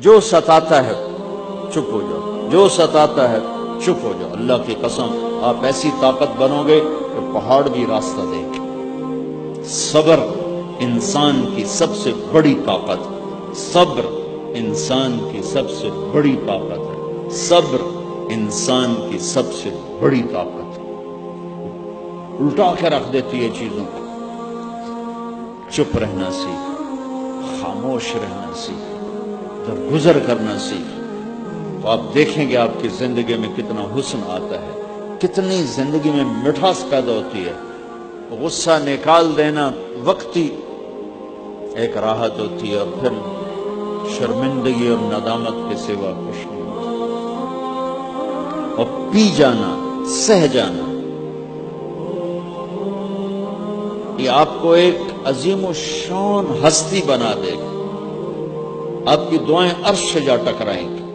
جو ستاتا ہے، چپ ہو جاؤ۔ جو ستاتا ہے، چپ ہو جاؤ۔ اللہ کی قسم، آپ ایسی طاقت بنو گے کہ پہاڑ بھی راستہ دیں گے صبر انسان کی سب سے بڑی طاقت۔ صبر انسان کی سب سے بڑی طاقت ہے۔ صبر انسان کی سب سے بڑی طاقت۔ ہے الٹا کے رکھ دیتی ہے چیزوں کو۔ چپ رہنا سیکھ۔ خاموش رہنا سیکھ۔ گزر کرنا سیکھ۔ تو آپ دیکھیں گے آپ کی زندگی میں کتنا حسن آتا ہے، کتنی زندگی میں مٹھاس پیدا ہوتی ہے۔ غصہ نکال دینا وقتی ایک راحت ہوتی ہے اور پھر شرمندگی اور ندامت کے سوا کچھ نہیں۔ اور پی جانا، سہ جانا۔ یہ آپ کو ایک عظیم و شان ہستی بنا دے گا۔ آپ کی دعائیں عرش سے جا ٹکرائیں گی